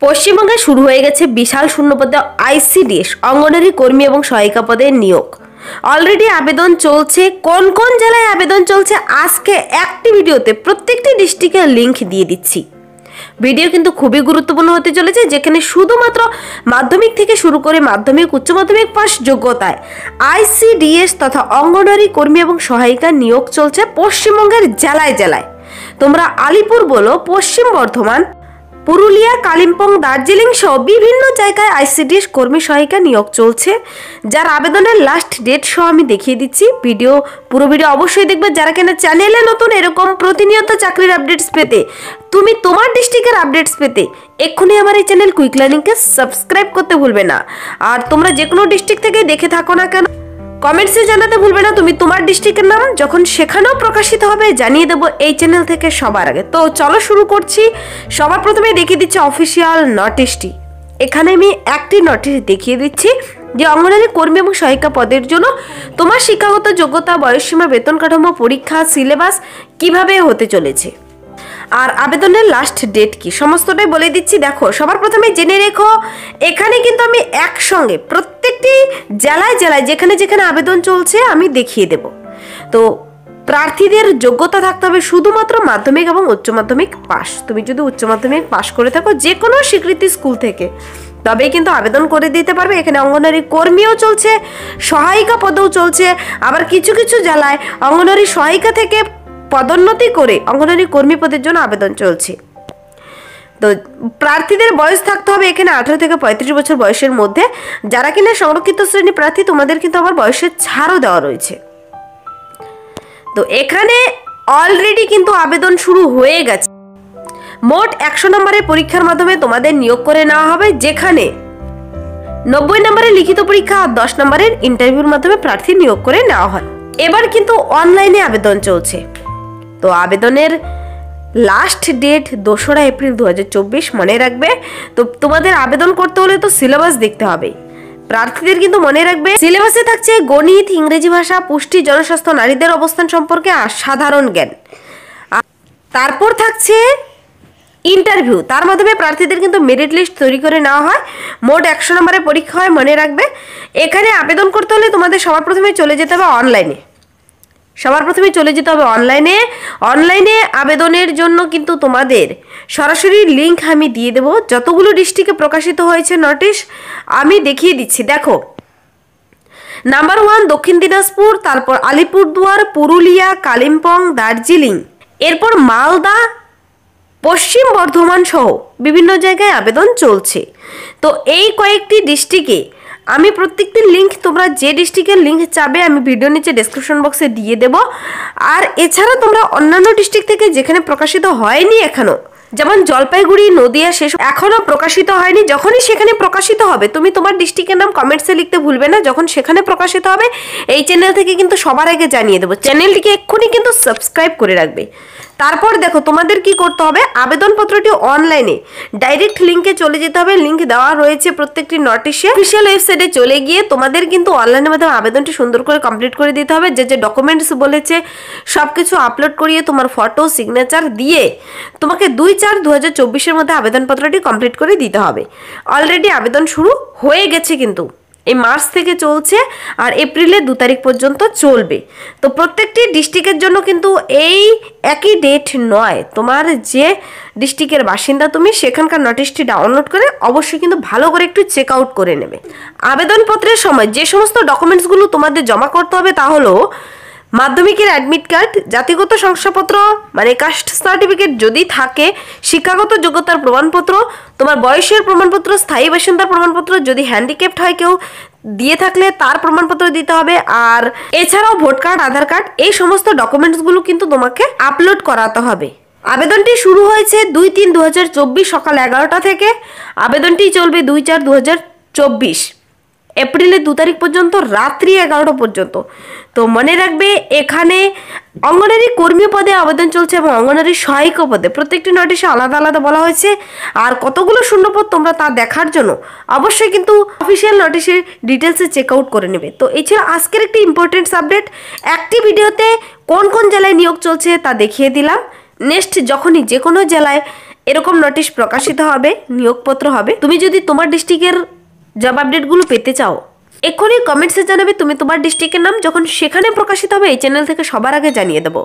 পশ্চিমবঙ্গে শুরু হয়ে গেছে বিশাল শূন্যপদে আইসিডিএস অঙ্গনারী কর্মী এবং সহায়িকা পদের নিয়োগ। অলরেডি আবেদন চলছে। কোন কোন জেলায় আবেদন চলছে আজকে একটি ভিডিওতে প্রত্যেকটি ডিস্ট্রিক্টের লিঙ্ক দিয়ে দিচ্ছি। ভিডিও কিন্তু খুবই গুরুত্বপূর্ণ হতে চলেছে, যেখানে শুধুমাত্র মাধ্যমিক থেকে শুরু করে মাধ্যমিক, উচ্চ মাধ্যমিক পাস যোগ্যতায় আইসিডিএস তথা অঙ্গনওয়াড়ি কর্মী এবং সহায়িকা নিয়োগ চলছে পশ্চিমবঙ্গের জেলায় জেলায়। তোমরা আলিপুর বলো, পশ্চিম বর্ধমান পুরুলিয়া, কালিম্পং, দার্জিলিং সহ বিভিন্ন জায়গায় আইসিডিএস কর্মী সহায়িকা নিয়োগ চলছে। যার আবেদনের লাস্ট ডেট সহ আমি দেখিয়ে দিচ্ছি। ভিডিও, পুরো ভিডিও অবশ্যই দেখবে। যারা কিনা চ্যানেলে নতুন, এরকম প্রতিনিয়ত চাকরির আপডেটস পেতে, তুমি তোমার ডিস্ট্রিক্টের আপডেটস পেতে, এক্ষুনি আমার এই চ্যানেল কুইক লার্নিংকে সাবস্ক্রাইব করতে ভুলবে না। আর তোমরা যে কোনো ডিস্ট্রিক্ট থেকে দেখে থাকো না কেন কমেন্টসে জানাতে ভুলবে না, তুমি তোমার ডিস্ট্রিক্টের নাম যখন সেখানেও প্রকাশিত হবে, জানিয়ে দেবো এই চ্যানেল থেকে সবার আগে। তো চলো শুরু করছি। সবার প্রথমে দেখিয়ে দিচ্ছি অফিসিয়াল নোটিশটি এখানে আমি একটি নোটিশ দেখিয়ে দিচ্ছি যে অঙ্গনারী কর্মী এবং সহায়িকা পদের জন্য তোমার শিক্ষাগত যোগ্যতা, বয়সসীমা, বেতন কাঠামো, পরীক্ষা সিলেবাস কীভাবে হতে চলেছে? আর আবেদনের লাস্ট ডেট কি? সমস্তটাই বলে দিচ্ছি। দেখো, সবার প্রথমে জেনে রেখো, এখানে কিন্তু আমি একসঙ্গে প্রত্যেকটি জেলায় জেলায় যেখানে যেখানে আবেদন চলছে, আমি দেখিয়ে দেব। তো প্রার্থীদের যোগ্যতা থাকতে হবে শুধুমাত্র মাধ্যমিক এবং উচ্চ মাধ্যমিক পাস তুমি যদি উচ্চ মাধ্যমিক পাশ করে থাকো যে কোনো স্বীকৃতি স্কুল থেকে, তবেই কিন্তু আবেদন করে দিতে পারবে। এখানে অঙ্গনারী কর্মীও চলছে, সহায়িকা পদেও চলছে। আবার কিছু কিছু জেলায় অঙ্গনারী সহায়িকা থেকে পদোন্নতি করে অঙ্গনারী কর্মী পদের জন্য আবেদন চলছে। তো প্রার্থীদের বয়স থাকতে হবে এখানে আঠারো থেকে পঁয়ত্রিশ বছর বয়সের মধ্যে। যারা কিনা সংরক্ষিত শ্রেণি প্রার্থী, তোমাদের কিন্তু আবার বয়সের ছাড়ও দেওয়া রয়েছে। তো এখানে অলরেডি কিন্তু আবেদন শুরু হয়ে গেছে। মোট একশো নম্বরের পরীক্ষার মাধ্যমে তোমাদের নিয়োগ করে নেওয়া হবে, যেখানে নব্বই নম্বরের লিখিত পরীক্ষা আর দশ নম্বরের ইন্টারভিউর মাধ্যমে প্রার্থী নিয়োগ করে নেওয়া হয়। এবার কিন্তু অনলাইনে আবেদন চলছে। তো আবেদনের লাস্ট ডেট দোসরা এপ্রিল দু হাজার চব্বিশ মনে রাখবে। তো তোমাদের আবেদন করতে হলে তো সিলেবাস দেখতে হবে। প্রার্থীদের কিন্তু মনে রাখবে সিলেবাসে থাকছে গণিত, ইংরেজি ভাষা, পুষ্টি, জনস্বাস্থ্য, নারীদের অবস্থান সম্পর্কে সাধারণ জ্ঞান। তারপর থাকছে ইন্টারভিউ তার মাধ্যমে প্রার্থীদের কিন্তু মেরিট লিস্ট তৈরি করে নেওয়া হয়। মোট একশো নম্বরের পরীক্ষা হয় মনে রাখবে, এখানে আবেদন করতে হলে তোমাদের সবার প্রথমে চলে যেতে হবে অনলাইনে সবার প্রথমে চলে যেতে হবে অনলাইনে অনলাইনে আবেদনের জন্য কিন্তু তোমাদের সরাসরি লিঙ্ক আমি দিয়ে দেবো। যতগুলো ডিস্ট্রিক্টে প্রকাশিত হয়েছে নোটিশ আমি দেখিয়ে দিচ্ছি। দেখো নাম্বার ওয়ান দক্ষিণ দিনাজপুর, তারপর আলিপুরদুয়ার, পুরুলিয়া, কালিম্পং, দার্জিলিং, এরপর মালদা, পশ্চিম বর্ধমান সহ বিভিন্ন জায়গায় আবেদন চলছে। তো এই কয়েকটি ডিস্ট্রিক্টে আমি প্রত্যেকটি লিঙ্ক তোমরা যে ডিস্ট্রিক্টের লিঙ্ক চাবে, আমি ভিডিও নিচে ডেসক্রিপশন বক্সে দিয়ে দেব। আর এছাড়া তোমরা অন্যান্য ডিস্ট্রিক্ট থেকে যেখানে প্রকাশিত হয়নি এখনও যেমন জলপাইগুড়ি, নদিয়া শেষ এখনও প্রকাশিত হয়নি। যখনই সেখানে প্রকাশিত হবে, তুমি তোমার ডিস্ট্রিক্টের নাম কমেন্টসে লিখতে ভুলবে না। যখন সেখানে প্রকাশিত হবে, এই চ্যানেল থেকে কিন্তু সবার আগে জানিয়ে দেবো। চ্যানেলটিকে এক্ষুনি কিন্তু সাবস্ক্রাইব করে রাখবে। তারপর দেখো, তোমাদের কি করতে হবে? আবেদনপত্রটি অনলাইনে ডাইরেক্ট লিঙ্কে চলে যেতে হবে। লিঙ্ক দেওয়া রয়েছে প্রত্যেকটি নোটিশে অফিসিয়াল ওয়েবসাইটে চলে গিয়ে তোমাদের কিন্তু অনলাইনের মাধ্যমে আবেদনটি সুন্দর করে কমপ্লিট করে দিতে হবে। যে যে ডকুমেন্টস বলেছে সব কিছু আপলোড করিয়ে তোমার ফটো সিগনেচার দিয়ে তোমাকে দুই চার দু হাজার চব্বিশের মধ্যে আবেদনপত্রটি কমপ্লিট করে দিতে হবে। অলরেডি আবেদন শুরু হয়ে গেছে কিন্তু। এই মার্চ থেকে চলছে আর এপ্রিলের দু তারিখ পর্যন্ত চলবে। তো প্রত্যেকটি ডিস্ট্রিক্টের জন্য কিন্তু এই একই ডেট নয়। তোমার যে ডিস্ট্রিক্টের বাসিন্দা তুমি সেখানকার নোটিশটি ডাউনলোড করে অবশ্যই কিন্তু ভালো করে একটু চেক আউট করে নেবে। আবেদনপত্রের সময় যে সমস্ত ডকুমেন্টসগুলো তোমাদের জমা করতে হবে তা হলো মাধ্যমিকের অ্যাডমিট কার্ড জাতিগত শংসাপত্র মানে কাস্ট সার্টিফিকেট যদি থাকে, শিক্ষাগত যোগ্যতার প্রমাণপত্র, তোমার বয়সের প্রমাণপত্র, স্থায়ী বাসিন্দার প্রমাণপত্র যদি হ্যান্ডিক্যাপ্ট হয় কেউ, দিয়ে থাকলে তার প্রমাণপত্র দিতে হবে। আর এছাড়াও ভোট কার্ড আধার কার্ড এই সমস্ত ডকুমেন্টসগুলো কিন্তু তোমাকে আপলোড করাতে হবে। আবেদনটি শুরু হয়েছে দুই তিন দু সকাল এগারোটা থেকে। আবেদনটি চলবে দুই চার দু চব্বিশ। এপ্রিলের দু তারিখ পর্যন্ত, রাত্রি এগারোটা পর্যন্ত। তো মনে রাখবে, এখানে অঙ্গনারী কর্মী পদে আবেদন চলছে এবং অঙ্গনারী সহায়িকা পদে। প্রত্যেকটি নোটিশে আলাদা আলাদা বলা হয়েছে। আর কতগুলো শূন্যপদ তোমরা তা দেখার জন্য অবশ্যই কিন্তু অফিসিয়াল নোটিশের ডিটেলসে চেক আউট করে নেবে। তো এই ছিল আজকের একটি ইম্পর্টেন্ট সাবজেক্ট একটি ভিডিওতে কোন কোন জেলায় নিয়োগ চলছে তা দেখিয়ে দিলাম। নেক্সট যখনই যে কোনো জেলায় এরকম নোটিশ প্রকাশিত হবে, নিয়োগপত্র হবে, তুমি যদি তোমার ডিস্ট্রিক্টের জব আপডেটগুলো পেতে চাও, এক্ষুনি কমেন্টসে জানাবে তুমি তোমার ডিস্ট্রিক্টের নাম যখন সেখানে প্রকাশিত হবে, এই চ্যানেল থেকে সবার আগে জানিয়ে দেবো।